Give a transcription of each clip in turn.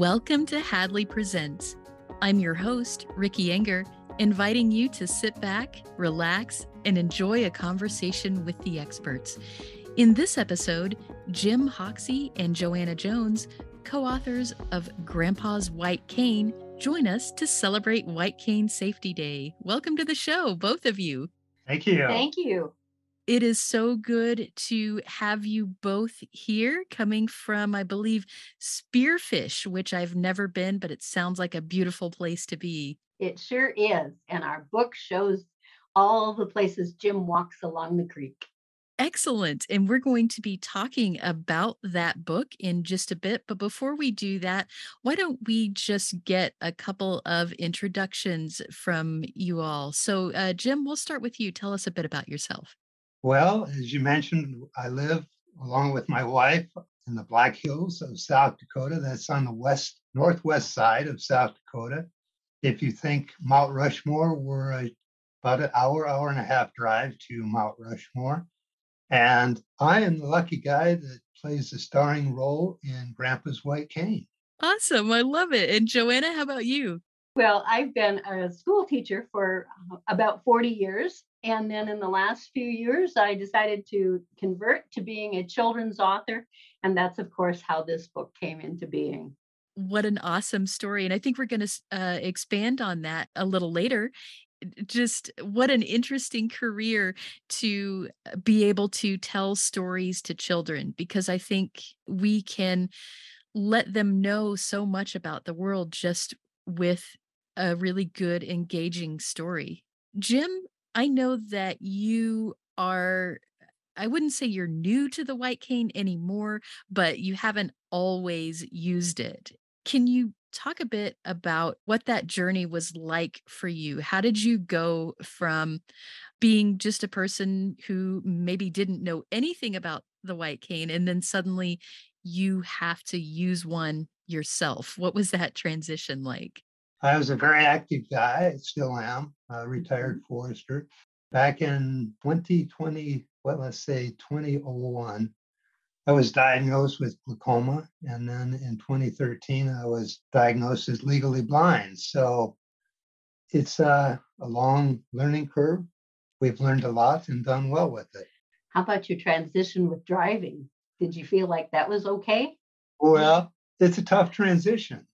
Welcome to Hadley Presents. I'm your host, Ricky Enger, inviting you to sit back, relax, and enjoy a conversation with the experts. In this episode, Jim Hoxie and Joanna Jones, co authors of Grandpa's White Cane, join us to celebrate White Cane Safety Day. Welcome to the show, both of you. Thank you. Thank you. It is so good to have you both here, coming from, I believe, Spearfish, which I've never been, but it sounds like a beautiful place to be. It sure is. And our book shows all the places Jim walks along the creek. Excellent. And we're going to be talking about that book in just a bit. But before we do that, why don't we just get a couple of introductions from you all? So, uh, Jim, we'll start with you. Tell us a bit about yourself. Well, as you mentioned, I live along with my wife in the Black Hills of South Dakota. That's on the west, northwest side of South Dakota. If you think Mount Rushmore, we're a, about an hour, hour and a half drive to Mount Rushmore. And I am the lucky guy that plays the starring role in Grandpa's White Cane. Awesome. I love it. And Joanna, how about you? Well, I've been a school teacher for uh, about 40 years. And then in the last few years, I decided to convert to being a children's author. And that's, of course, how this book came into being. What an awesome story. And I think we're going to uh, expand on that a little later just what an interesting career to uh, be able to tell stories to children because I think we can let them know so much about the world just with a really good, engaging story. Jim, I know that you are, I wouldn't say you're new to the white cane anymore, but you haven't always used it. Can you talk a bit about what that journey was like for you. How did you go from being just a person who maybe didn't know anything about the white cane and then suddenly you have to use one yourself? What was that transition like? I was a very active guy, still am, a retired mm-hmm. forester. Back in 2020, well, let's say 2001, I was diagnosed with glaucoma, and then in 2013, I was diagnosed as legally blind. So it's a, a long learning curve. We've learned a lot and done well with it. How about your transition with driving? Did you feel like that was okay? Well, it's a tough transition.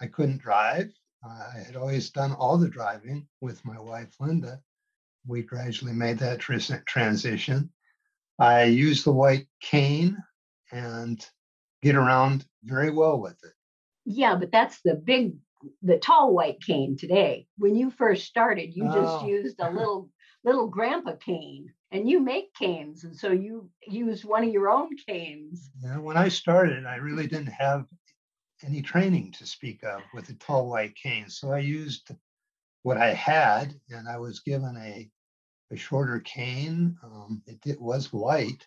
I couldn't drive. I had always done all the driving with my wife, Linda. We gradually made that transition. I used the white cane and get around very well with it. Yeah, but that's the big, the tall white cane today. When you first started, you oh. just used a little little grandpa cane and you make canes and so you use one of your own canes yeah when i started i really didn't have any training to speak of with a tall white cane so i used what i had and i was given a, a shorter cane um, it, it was white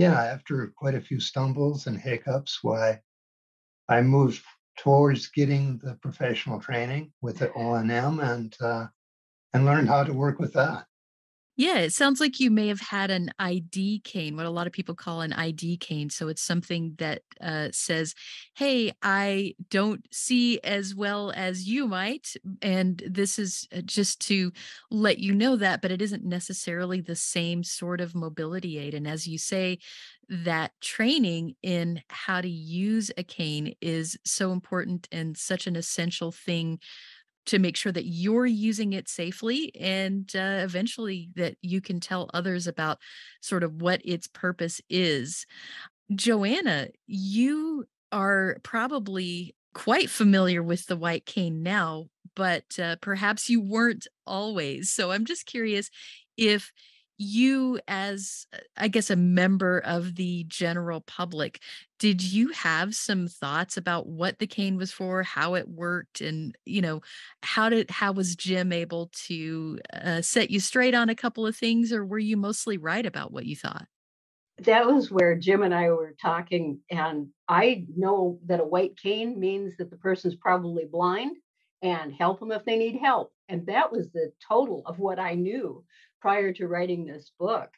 yeah, after quite a few stumbles and hiccups, why I moved towards getting the professional training with the O&M and uh, and learned how to work with that. Yeah, it sounds like you may have had an ID cane, what a lot of people call an ID cane. So it's something that uh, says, hey, I don't see as well as you might. And this is uh, just to let you know that, but it isn't necessarily the same sort of mobility aid. And as you say, that training in how to use a cane is so important and such an essential thing to make sure that you're using it safely and uh, eventually that you can tell others about sort of what its purpose is. Joanna, you are probably quite familiar with the white cane now, but uh, perhaps you weren't always. So I'm just curious if you as uh, i guess a member of the general public did you have some thoughts about what the cane was for how it worked and you know how did how was jim able to uh, set you straight on a couple of things or were you mostly right about what you thought? That was where jim and i were talking and i know that a white cane means that the person's probably blind and help them if they need help and that was the total of what i knew prior to writing this book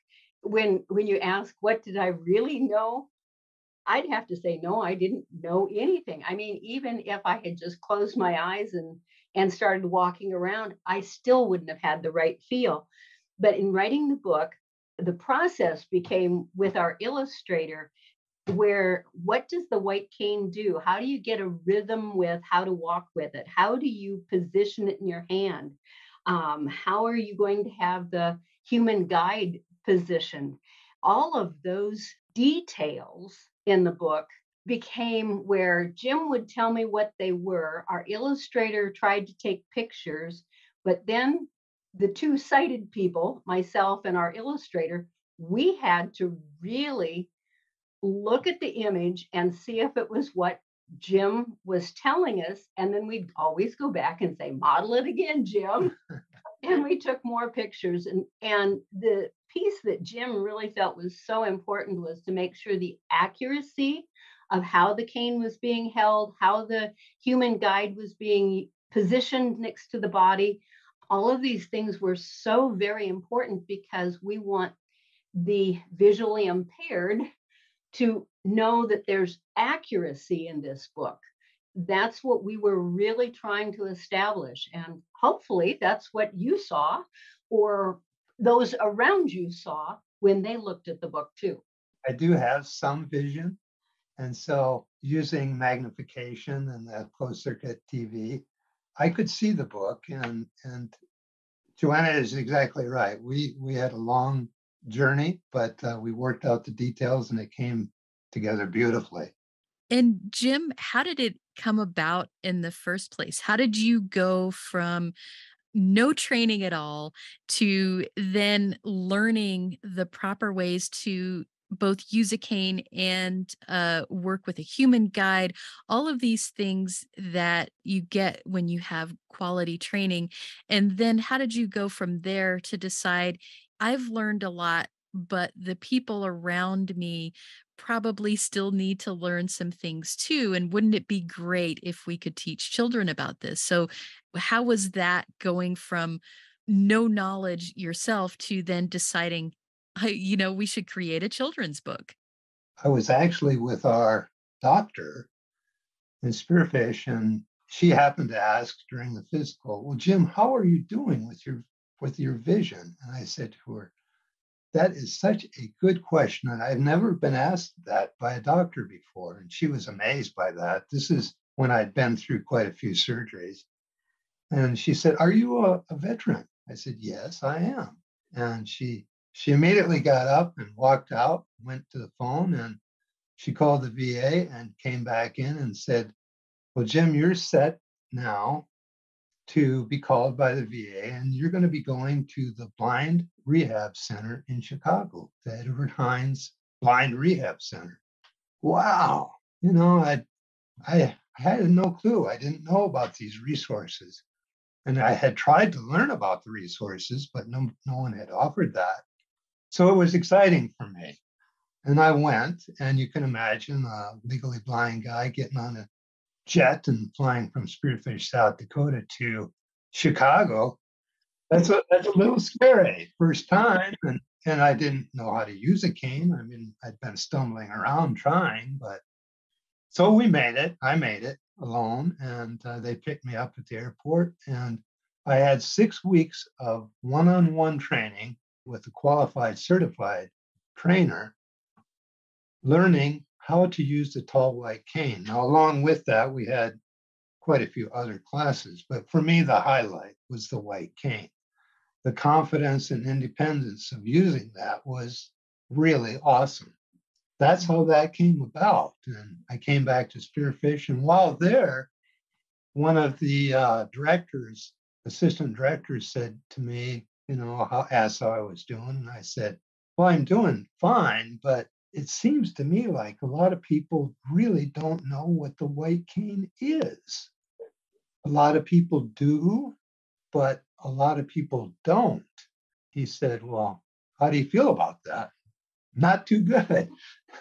when when you ask what did i really know I'd have to say, no, I didn't know anything. I mean, even if I had just closed my eyes and and started walking around, I still wouldn't have had the right feel. But in writing the book, the process became with our illustrator where what does the white cane do? How do you get a rhythm with how to walk with it? How do you position it in your hand? Um, how are you going to have the human guide positioned? All of those details in the book became where Jim would tell me what they were. Our illustrator tried to take pictures, but then the two sighted people, myself and our illustrator, we had to really look at the image and see if it was what Jim was telling us. And then we'd always go back and say, model it again, Jim. and we took more pictures. And, and the piece that Jim really felt was so important was to make sure the accuracy of how the cane was being held, how the human guide was being positioned next to the body. All of these things were so very important because we want the visually impaired to know that there's accuracy in this book. That's what we were really trying to establish. And hopefully that's what you saw or those around you saw when they looked at the book too. I do have some vision. And so using magnification and the closed circuit TV, I could see the book and and Joanna is exactly right. We we had a long journey, but uh, we worked out the details and it came together beautifully. And Jim, how did it come about in the first place? How did you go from no training at all to then learning the proper ways to both use a cane and uh, work with a human guide, all of these things that you get when you have quality training. And then how did you go from there to decide, I've learned a lot, but the people around me probably still need to learn some things too. And wouldn't it be great if we could teach children about this? So, how was that going from no knowledge yourself to then deciding, you know, we should create a children's book? I was actually with our doctor in Spearfish, and she happened to ask during the physical, "Well, Jim, how are you doing with your with your vision?" And I said to her, that is such a good question. And I've never been asked that by a doctor before. And she was amazed by that. This is when I'd been through quite a few surgeries. And she said, Are you a, a veteran? I said, Yes, I am. And she she immediately got up and walked out, went to the phone, and she called the VA and came back in and said, Well, Jim, you're set now to be called by the VA, and you're going to be going to the Blind Rehab Center in Chicago, the Edward Hines Blind Rehab Center. Wow, you know, I, I, I had no clue. I didn't know about these resources, and I had tried to learn about the resources, but no, no one had offered that. So it was exciting for me. And I went, and you can imagine a legally blind guy getting on a jet and flying from Spearfish, South Dakota to Chicago, that's a that's a little scary first time, and and I didn't know how to use a cane. I mean, I'd been stumbling around trying, but so we made it. I made it alone, and uh, they picked me up at the airport, and I had six weeks of one-on-one training with a qualified certified trainer, learning how to use the tall white cane. Now, along with that, we had quite a few other classes, but for me, the highlight was the white cane. The confidence and independence of using that was really awesome. That's how that came about. And I came back to Spearfish, and while there, one of the uh, directors, assistant directors, said to me, you know, how asked how I was doing, and I said, "Well, I'm doing fine, but it seems to me like a lot of people really don't know what the white cane is. A lot of people do, but a lot of people don't. He said, Well, how do you feel about that? Not too good.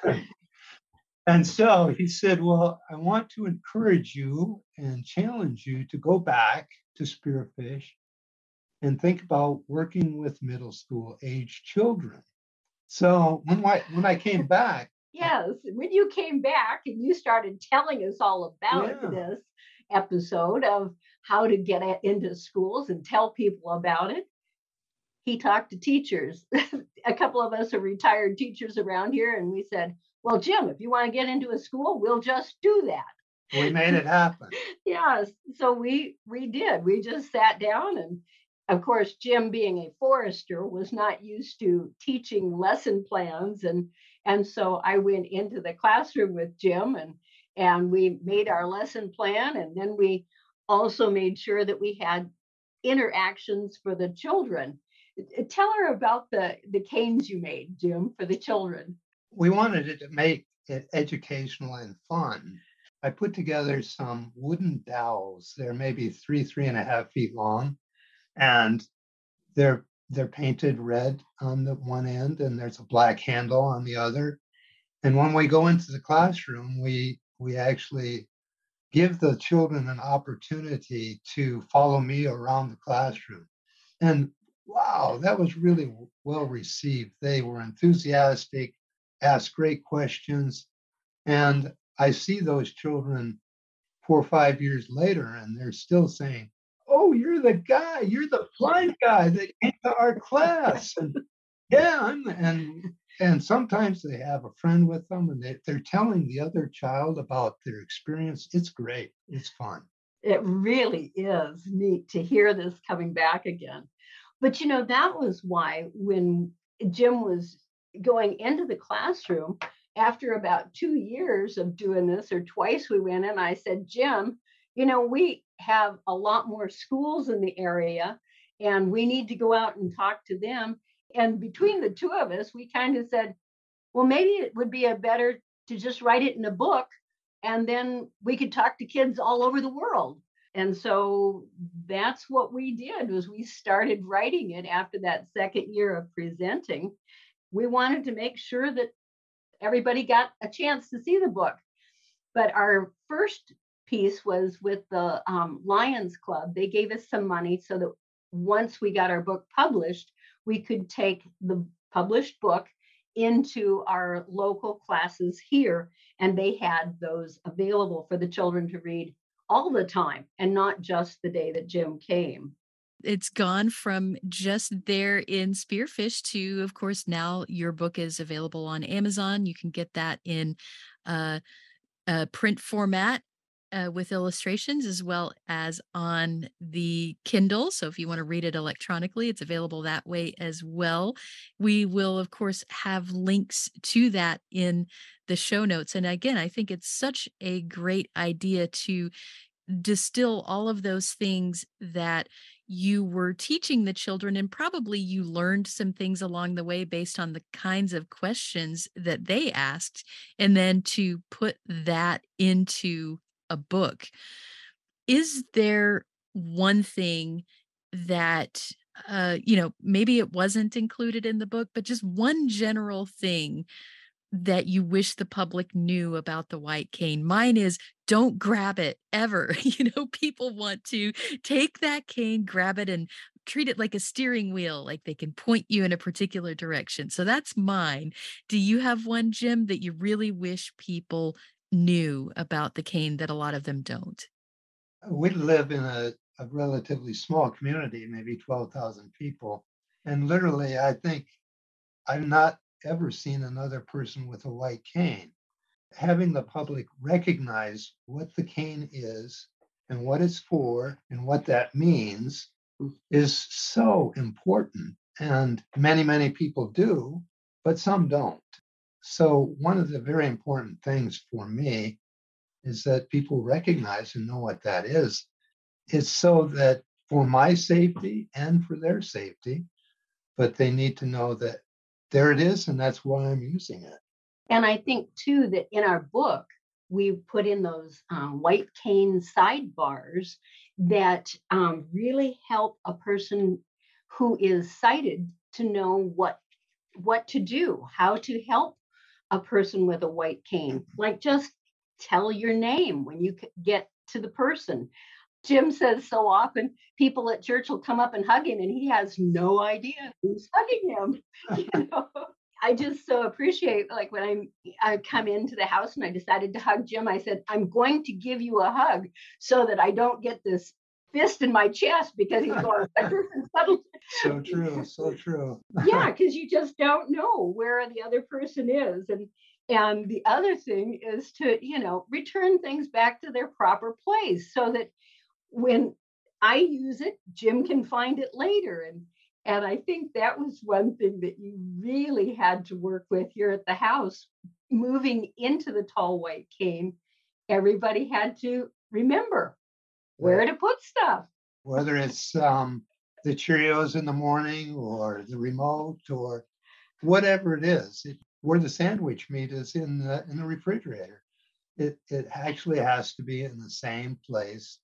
and so he said, Well, I want to encourage you and challenge you to go back to Spearfish and think about working with middle school age children so when I when I came back, uh Yes, when you came back and you started telling us all about Yeah. this episode of how to get into schools and tell people about it, he talked to teachers. a couple of us are retired teachers around here, and we said, Well, Jim, if you want to get into a school, we'll just do that. We made it happen. Yes, so we we did. We just sat down and of course Jim being a forester was not used to teaching lesson plans and and so I went into the classroom with Jim and and we made our lesson plan and then we also made sure that we had interactions for the children. Uh, Tell her about the the canes you made, Jim, for the children. We wanted it to make it educational and fun. I put together some wooden dowels. They're maybe three, three and a half feet long, and they're they're painted red on the one end, and there's a black handle on the other. And when we go into the classroom, we we actually give the children an opportunity to follow me around the classroom. And wow, that was really well received. They were enthusiastic, asked great questions, and I see those children four or five years later, and they're still saying, "Oh, the guy. You're the blind guy that came to our class." And yeah, I'm, and and sometimes they have a friend with them, and they, they're telling the other child about their experience. It's great. It's fun. It really is neat to hear this coming back again. But you know, that was why when Jim was going into the classroom, after about two years of doing this, or twice we went in, I said, Jim, you know, we have a lot more schools in the area and we need to go out and talk to them. And between the two of us, we kind of said, well, maybe it would be a better to just write it in a book and then we could talk to kids all over the world. And so that's what we did was we started writing it after that second year of presenting. We wanted to make sure that everybody got a chance to see the book. But our first piece was with the um, lions club they gave us some money so that once we got our book published we could take the published book into our local classes here and they had those available for the children to read all the time and not just the day that Jim came. It's gone from just there in Spearfish to, of course, now your book is available on Amazon. You can get that in uh, a print format uh, with illustrations as well as on the Kindle. So if you want to read it electronically, it's available that way as well. We will, of course, have links to that in the show notes. And again, I think it's such a great idea to distill all of those things that you were teaching the children and probably you learned some things along the way based on the kinds of questions that they asked and then to put that into a book is there one thing that uh you know maybe it wasn't included in the book but just one general thing that you wish the public knew about the white cane. Mine is don't grab it ever. You know, people want to take that cane, grab it, and treat it like a steering wheel, like they can point you in a particular direction. So that's mine. Do you have one, Jim, that you really wish people knew about the cane that a lot of them don't? We live in a, a relatively small community, maybe 12,000 people. And literally, I think I've not ever seen another person with a white cane. Having the public recognize what the cane is and what it's for and what that means mm. is so important. And many, many people do, but some don't. So, one of the very important things for me is that people recognize and know what that is. It's so that for my safety and for their safety, but they need to know that there it is, and that's why I'm using it. And I think too that in our book, we put in those um, white cane sidebars that um, really help a person who is sighted to know what what to do, how to help a person with a white cane. Like just tell your name when you get to the person. Jim says so often people at church will come up and hug him and he has no idea who's hugging him. You know? I just so appreciate like when I'm I come into the house and I decided to hug Jim, I said, I'm going to give you a hug so that I don't get this fist in my chest because he's going so true, so true. yeah, because you just don't know where the other person is. And and the other thing is to, you know, return things back to their proper place so that when I use it, Jim can find it later. And and I think that was one thing that you really had to work with here at the house. Moving into the tall white cane, everybody had to remember where to put stuff. Whether it's um, the Cheerios in the morning or the remote or whatever it is, it, where the sandwich meat is in the in the refrigerator. It it actually has to be in the same place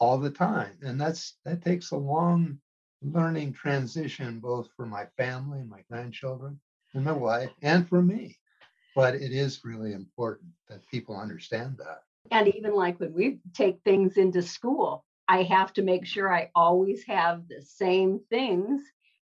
all the time, and that's that takes a long learning transition both for my family and my grandchildren and my wife and for me. But it is really important that people understand that. And even like when we take things into school, I have to make sure I always have the same things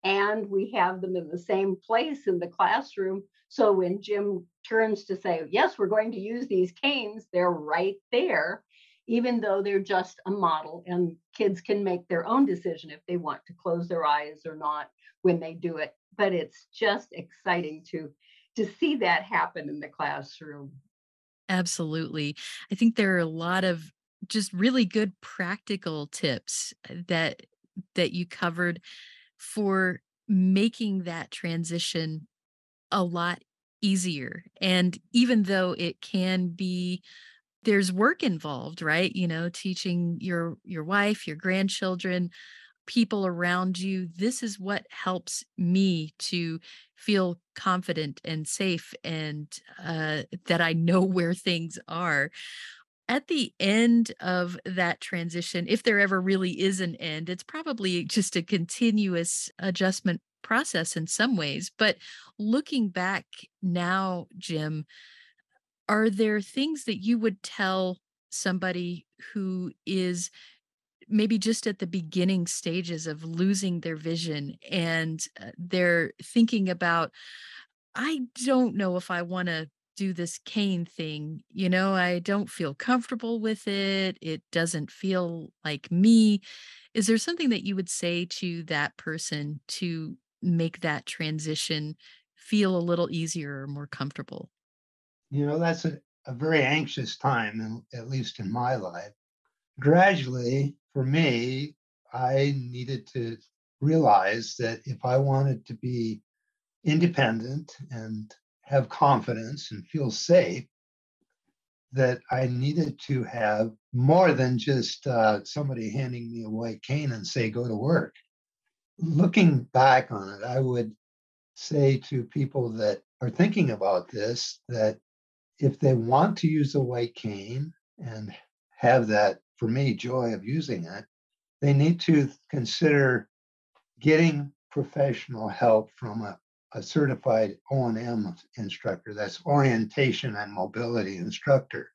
and we have them in the same place in the classroom. So when Jim turns to say, Yes, we're going to use these canes, they're right there even though they're just a model and kids can make their own decision if they want to close their eyes or not when they do it but it's just exciting to to see that happen in the classroom absolutely. I think there are a lot of just really good practical tips uh, that that you covered for making that transition a lot easier. And even though it can be there's work involved right? You know teaching your your wife your grandchildren people around you this is what helps me to feel confident and safe and uh, that i know where things are. At the end of that transition if there ever really is an end it's probably just a continuous adjustment process in some ways but looking back now jim are there things that you would tell somebody who is maybe just at the beginning stages of losing their vision and uh, they're thinking about i don't know if i want to do this cane thing you know i don't feel comfortable with it it doesn't feel like me is there something that you would say to that person to make that transition feel a little easier or more comfortable you know, that's a, a very anxious time, at least in my life. Gradually, for me, I needed to realize that if I wanted to be independent and have confidence and feel safe, that I needed to have more than just uh, somebody handing me a white cane and say, go to work. Looking back on it, I would say to people that are thinking about this that if they want to use a white cane and have that, for me, joy of using it, they need to consider getting professional help from a, a certified O&M instructor, that's orientation and mobility instructor.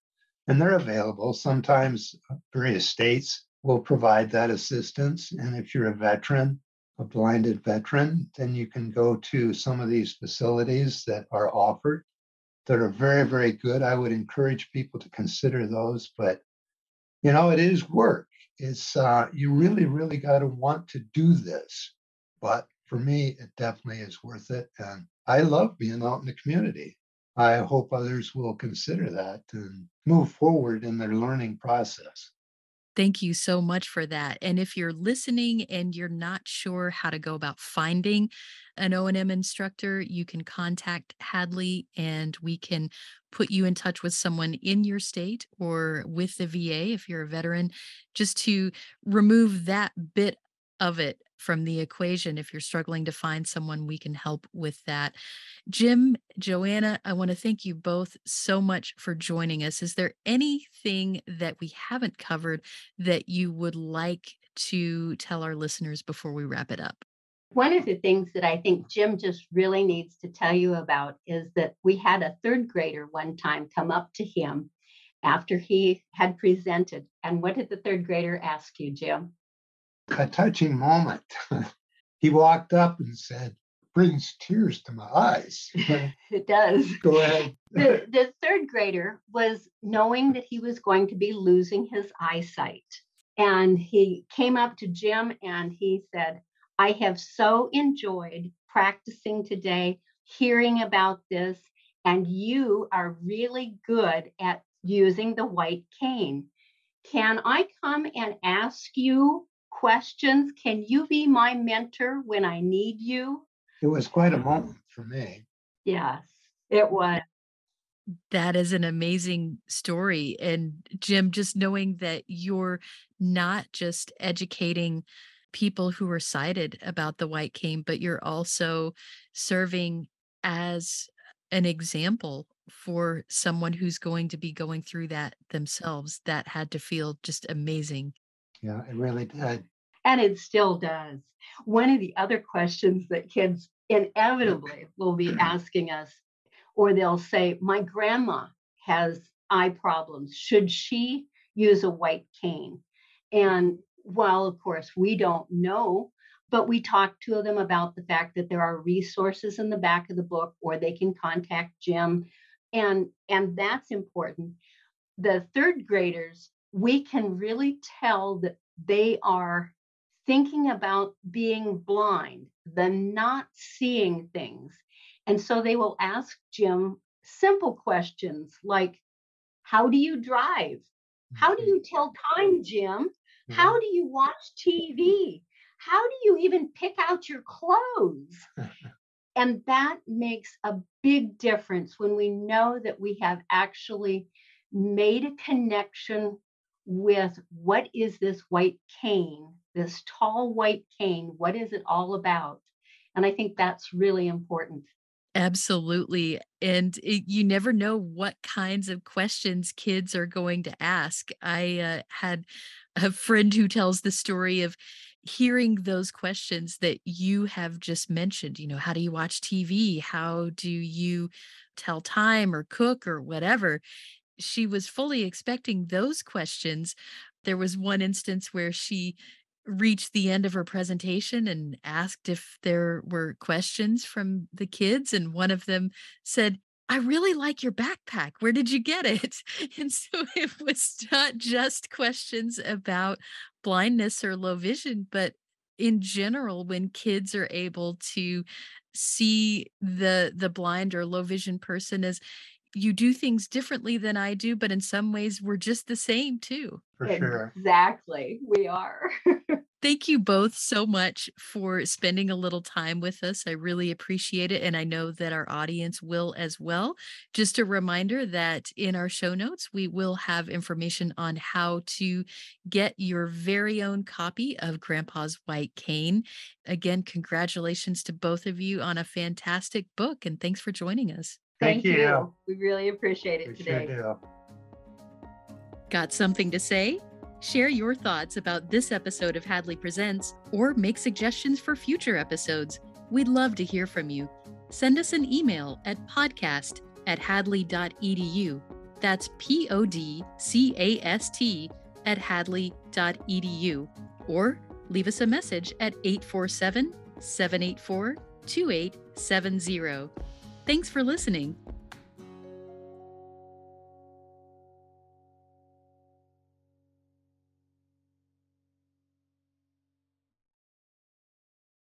And they're available. Sometimes uh, various states will provide that assistance. And if you're a veteran, a blinded veteran, then you can go to some of these facilities that are offered that are very, very good. I would encourage people to consider those. But you know, it is work. It's uh, you really, really got to want to do this. But for me, it definitely is worth it, and I love being out in the community. I hope others will consider that and move forward in their learning process. Thank you so much for that. And if you're listening and you're not sure how to go about finding an O&M instructor, you can contact Hadley and we can put you in touch with someone in your state or with the VA if you're a veteran just to remove that bit of it from the equation. If you're struggling to find someone, we can help with that. Jim, Joanna, I want to thank you both so much for joining us. Is there anything that we haven't covered that you would like to tell our listeners before we wrap it up? One of the things that I think Jim just really needs to tell you about is that we had a third grader one time come up to him after he had presented. And what did the third grader ask you, Jim? a touching moment. he walked up and said, brings tears to my eyes. it does. Go ahead. The, the third grader was knowing that he was going to be losing his eyesight. And he came up to Jim and he said, I have so enjoyed practicing today, hearing about this, and you are really good at using the white cane. Can I come and ask you questions? Can you be my mentor when I need you? It was quite a moment for me. Yes, it was. That is an amazing story. And Jim, just knowing that you're not just educating people who are sighted about the white cane, but you're also serving as an example for someone who's going to be going through that themselves. That had to feel just amazing. Yeah, it really did. And it still does. One of the other questions that kids inevitably will be asking us, or they'll say, My grandma has eye problems. Should she use a white cane? And while, of course, we don't know, but we talk to them about the fact that there are resources in the back of the book, or they can contact Jim. And, and that's important. The third graders, we can really tell that they are thinking about being blind, the not seeing things. And so they will ask Jim simple questions like, How do you drive? How do mm-hmm. you tell time, Jim? How mm-hmm. do you watch TV? How do you even pick out your clothes? and that makes a big difference when we know that we have actually made a connection with what is this white cane, this tall white cane? What is it all about? And I think that's really important. Absolutely. And it, you never know what kinds of questions kids are going to ask. I uh, had a friend who tells the story of hearing those questions that you have just mentioned. You know, how do you watch TV? How do you tell time or cook or whatever? She was fully expecting those questions. There was one instance where she reached the end of her presentation and asked if there were questions from the kids. And one of them said, I really like your backpack. Where did you get it? And so it was not just questions about blindness or low vision, but in general, when kids are able to see the the blind or low vision person as you do things differently than I do, but in some ways we're just the same too. For sure. Exactly. We are. Thank you both so much for spending a little time with us. I really appreciate it. And I know that our audience will as well. Just a reminder that in our show notes, we will have information on how to get your very own copy of Grandpa's White Cane. Again, congratulations to both of you on a fantastic book. And thanks for joining us. Thank, Thank you. you. We really appreciate it we today. Sure Got something to say? Share your thoughts about this episode of Hadley Presents or make suggestions for future episodes. We'd love to hear from you. Send us an email at podcast at hadley.edu. That's P O D C A S T at hadley.edu. Or leave us a message at 847 784 2870. Thanks for listening.